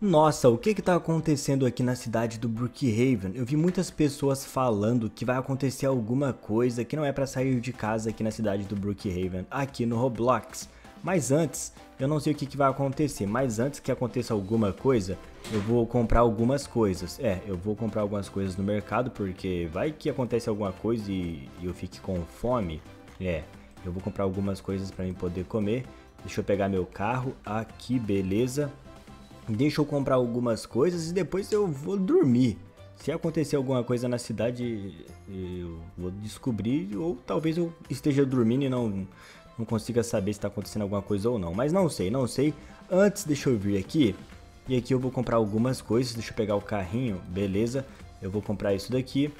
Nossa, o que que tá acontecendo aqui na cidade do Brookhaven? Eu vi muitas pessoas falando que vai acontecer alguma coisa que não é pra sair de casa aqui na cidade do Brookhaven, aqui no Roblox. Mas antes, eu não sei o que, que vai acontecer, mas antes que aconteça alguma coisa, eu vou comprar algumas coisas. É, eu vou comprar algumas coisas no mercado, porque vai que acontece alguma coisa e, eu fique com fome. É, eu vou comprar algumas coisas pra mim poder comer. Deixa eu pegar meu carro aqui, beleza. Deixa eu comprar algumas coisas e depois eu vou dormir. Se acontecer alguma coisa na cidade, eu vou descobrir ou talvez eu esteja dormindo e não, não consiga saber se está acontecendo alguma coisa ou não. Mas não sei, não sei. Antes, deixa eu vir aqui. E aqui eu vou comprar algumas coisas. Deixa eu pegar o carrinho, beleza. Eu vou comprar isso daqui,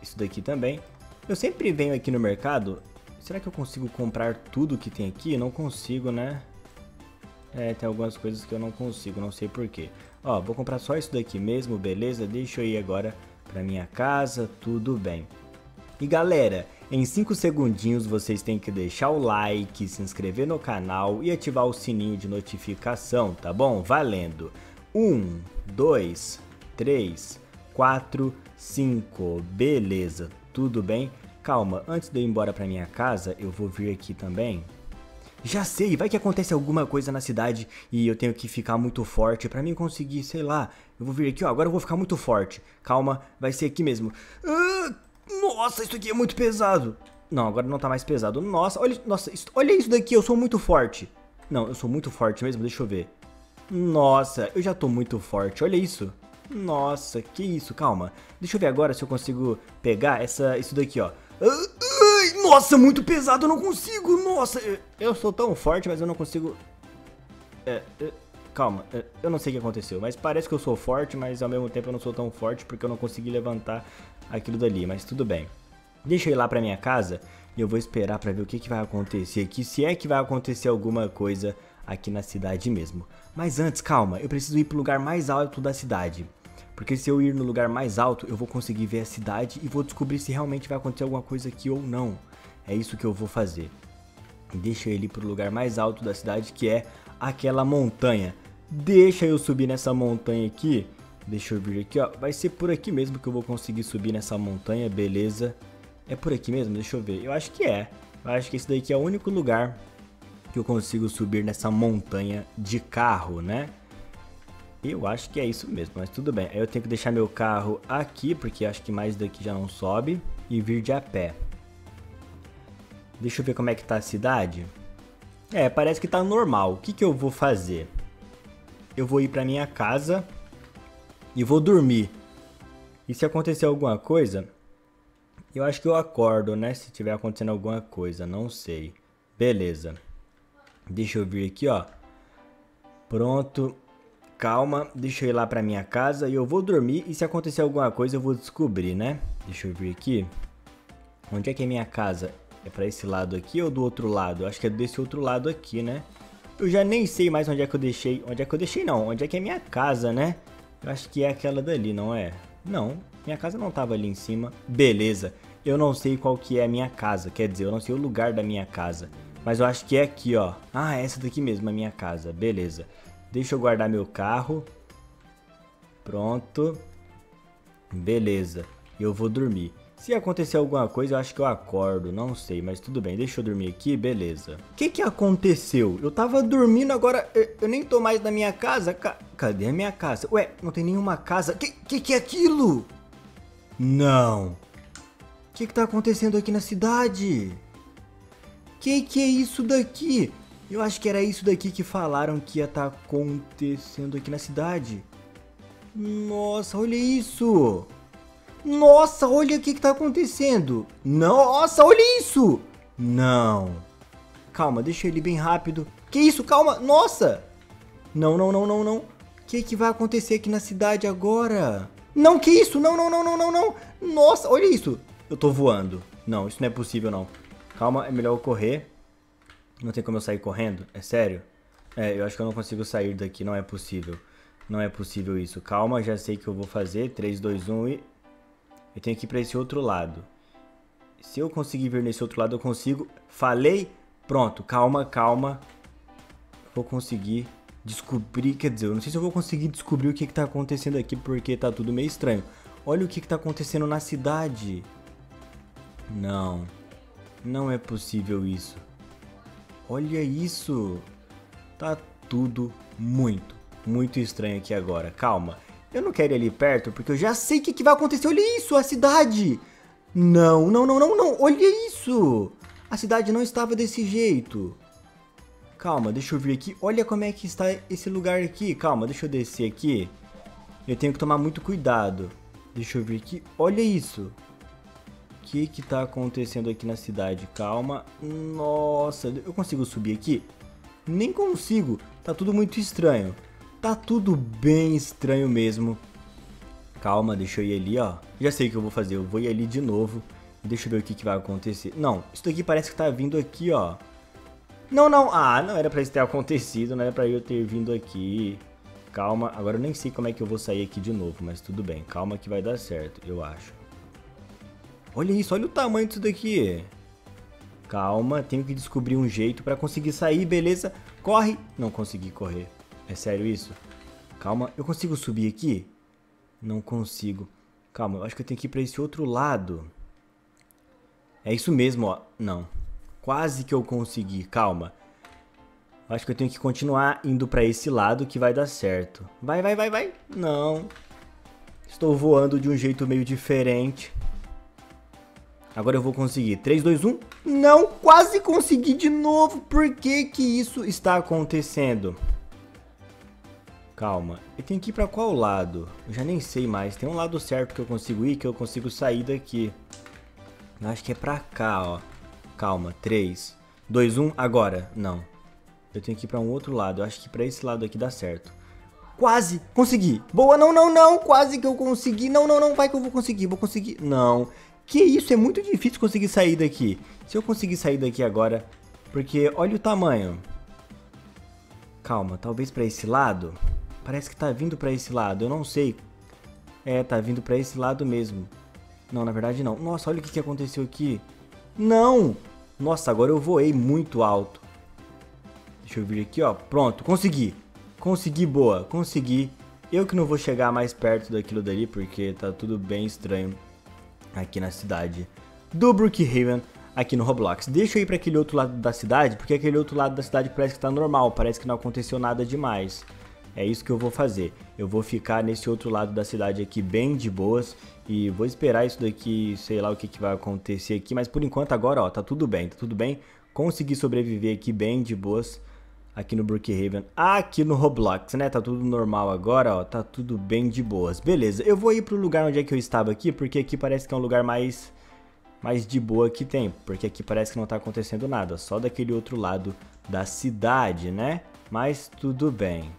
isso daqui também. Eu sempre venho aqui no mercado. Será que eu consigo comprar tudo que tem aqui? Não consigo, né? É, tem algumas coisas que eu não consigo, não sei porquê. Ó, vou comprar só isso daqui mesmo, beleza? Deixa eu ir agora pra minha casa, tudo bem. E galera, em 5 segundinhos vocês têm que deixar o like, se inscrever no canal e ativar o sininho de notificação, tá bom? Valendo! 1, 2, 3, 4, 5, beleza, tudo bem? Calma, antes de eu ir embora pra minha casa, eu vou vir aqui também já sei, vai que acontece alguma coisa na cidade e eu tenho que ficar muito forte para mim conseguir, sei lá. Eu vou vir aqui, ó, agora eu vou ficar muito forte. Calma, vai ser aqui mesmo. Ah, nossa, isso aqui é muito pesado. Não, agora não tá mais pesado. Nossa, olha, nossa, isso, olha isso daqui, eu sou muito forte. Não, eu sou muito forte mesmo, deixa eu ver. Nossa, eu já tô muito forte, olha isso. Nossa, que isso, calma. Deixa eu ver agora se eu consigo pegar essa, isso daqui, ó. Ai, nossa, muito pesado, eu não consigo. Nossa, eu sou tão forte, mas eu não consigo. É, é, calma, é, eu não sei o que aconteceu, mas parece que eu sou forte, mas ao mesmo tempo eu não sou tão forte porque eu não consegui levantar aquilo dali, mas tudo bem. Deixa eu ir lá pra minha casa e eu vou esperar pra ver o que, que vai acontecer aqui, se é que vai acontecer alguma coisa aqui na cidade mesmo. Mas antes, calma, eu preciso ir pro lugar mais alto da cidade. Porque se eu ir no lugar mais alto, eu vou conseguir ver a cidade e vou descobrir se realmente vai acontecer alguma coisa aqui ou não. É isso que eu vou fazer. Deixa ele para o lugar mais alto da cidade, que é aquela montanha. Deixa eu subir nessa montanha aqui. Deixa eu vir aqui, ó. Vai ser por aqui mesmo que eu vou conseguir subir nessa montanha, beleza. É por aqui mesmo? Deixa eu ver. Eu acho que é. Eu acho que esse daqui é o único lugar que eu consigo subir nessa montanha de carro, né? Eu acho que é isso mesmo, mas tudo bem. Eu tenho que deixar meu carro aqui, porque acho que mais daqui já não sobe, e vir de a pé. Deixa eu ver como é que tá a cidade. É, parece que tá normal. O que, que eu vou fazer? Eu vou ir pra minha casa e vou dormir. E se acontecer alguma coisa, eu acho que eu acordo, né? Se tiver acontecendo alguma coisa, não sei. Beleza. Deixa eu vir aqui, ó. Pronto calma, deixa eu ir lá pra minha casa e eu vou dormir e se acontecer alguma coisa eu vou descobrir, né? Deixa eu vir aqui. Onde é que é minha casa? É pra esse lado aqui ou do outro lado? Acho que é desse outro lado aqui, né? Eu já nem sei mais onde é que eu deixei. Onde é que eu deixei não? Onde é que é minha casa, né? Eu acho que é aquela dali, não é? Não, minha casa não tava ali em cima. Beleza. Eu não sei qual que é a minha casa, quer dizer, eu não sei o lugar da minha casa. Mas eu acho que é aqui, ó. Ah, é essa daqui mesmo, a minha casa. Beleza. Deixa eu guardar meu carro. Pronto. Beleza. Eu vou dormir. Se acontecer alguma coisa, eu acho que eu acordo. Não sei, mas tudo bem. Deixa eu dormir aqui, beleza. O que que aconteceu? Eu tava dormindo, agora eu, eu nem tô mais na minha casa. Ca cadê a minha casa? Ué, não tem nenhuma casa. Que que, que é aquilo? Não. O que que tá acontecendo aqui na cidade? Que que é isso daqui? Eu acho que era isso daqui que falaram que ia estar tá acontecendo aqui na cidade. Nossa, olha isso! Nossa, olha o que está acontecendo! Nossa, olha isso! Não! Calma, deixa ele bem rápido. Que isso? Calma! Nossa! Não, não, não, não, não. O que, que vai acontecer aqui na cidade agora? Não, que isso? Não, não, não, não, não, não. Nossa, olha isso. Eu tô voando. Não, isso não é possível, não. Calma, é melhor eu correr. Não tem como eu sair correndo? É sério? É, eu acho que eu não consigo sair daqui, não é possível. Não é possível isso. Calma, já sei que eu vou fazer. 3, 2, 1 e... Eu tenho que ir pra esse outro lado. Se eu conseguir vir nesse outro lado, eu consigo. Falei. Pronto, calma, calma. Vou conseguir. descobrir, quer dizer, eu não sei se eu vou conseguir descobrir o que que tá acontecendo aqui porque tá tudo meio estranho. Olha o que que tá acontecendo na cidade. Não, não é possível isso. Olha isso. Tá tudo muito, muito estranho aqui agora. Calma. Eu não quero ir ali perto porque eu já sei o que, que vai acontecer. Olha isso, a cidade. Não, não, não, não, não. Olha isso. A cidade não estava desse jeito. Calma, deixa eu vir aqui. Olha como é que está esse lugar aqui. Calma, deixa eu descer aqui. Eu tenho que tomar muito cuidado. Deixa eu vir aqui. Olha isso. Que que tá acontecendo aqui na cidade? Calma. Nossa, eu consigo subir aqui? Nem consigo. Tá tudo muito estranho. Tá tudo bem estranho mesmo. Calma, deixa eu ir ali, ó. Já sei o que eu vou fazer. Eu vou ir ali de novo. Deixa eu ver o que, que vai acontecer. Não, isso daqui parece que tá vindo aqui, ó. Não, não. Ah, não era pra isso ter acontecido. Não era pra eu ter vindo aqui. Calma. Agora eu nem sei como é que eu vou sair aqui de novo. Mas tudo bem. Calma que vai dar certo, eu acho. Olha isso. Olha o tamanho disso daqui. Calma. Tenho que descobrir um jeito pra conseguir sair, beleza? Corre. Não consegui correr. É sério isso? Calma. Eu consigo subir aqui? Não consigo. Calma. Eu acho que eu tenho que ir pra esse outro lado. É isso mesmo, ó. Não. Quase que eu consegui. Calma. Acho que eu tenho que continuar indo para esse lado que vai dar certo. Vai, vai, vai, vai. Não. Estou voando de um jeito meio diferente. Agora eu vou conseguir. 3, 2, 1. Não, quase consegui de novo. Por que que isso está acontecendo? Calma. Eu tenho que ir para qual lado? Eu já nem sei mais. Tem um lado certo que eu consigo ir, que eu consigo sair daqui. Eu acho que é pra cá, ó. Calma. 3, 2, 1. Agora. Não. Eu tenho que ir pra um outro lado. Eu acho que pra esse lado aqui dá certo. Quase! Consegui! Boa! Não, não, não! Quase que eu consegui! Não, não, não! Vai que eu vou conseguir! Vou conseguir! Não! Que isso? É muito difícil conseguir sair daqui. Se eu conseguir sair daqui agora... Porque olha o tamanho. Calma, talvez pra esse lado? Parece que tá vindo pra esse lado. Eu não sei. É, tá vindo pra esse lado mesmo. Não, na verdade não. Nossa, olha o que, que aconteceu aqui. Não! Nossa, agora eu voei muito alto. Deixa eu vir aqui, ó. Pronto, consegui. Consegui, boa. Consegui. Eu que não vou chegar mais perto daquilo dali, porque tá tudo bem estranho aqui na cidade do Brookhaven, aqui no Roblox. Deixa eu ir para aquele outro lado da cidade, porque aquele outro lado da cidade parece que tá normal, parece que não aconteceu nada demais. É isso que eu vou fazer. Eu vou ficar nesse outro lado da cidade aqui bem de boas e vou esperar isso daqui, sei lá o que, que vai acontecer aqui, mas por enquanto agora, ó, tá tudo bem, tá tudo bem. Consegui sobreviver aqui bem de boas aqui no Brookhaven, aqui no Roblox, né? Tá tudo normal agora, ó, tá tudo bem de boas. Beleza, eu vou ir pro lugar onde é que eu estava aqui, porque aqui parece que é um lugar mais mais de boa que tem, porque aqui parece que não tá acontecendo nada, só daquele outro lado da cidade, né? Mas tudo bem.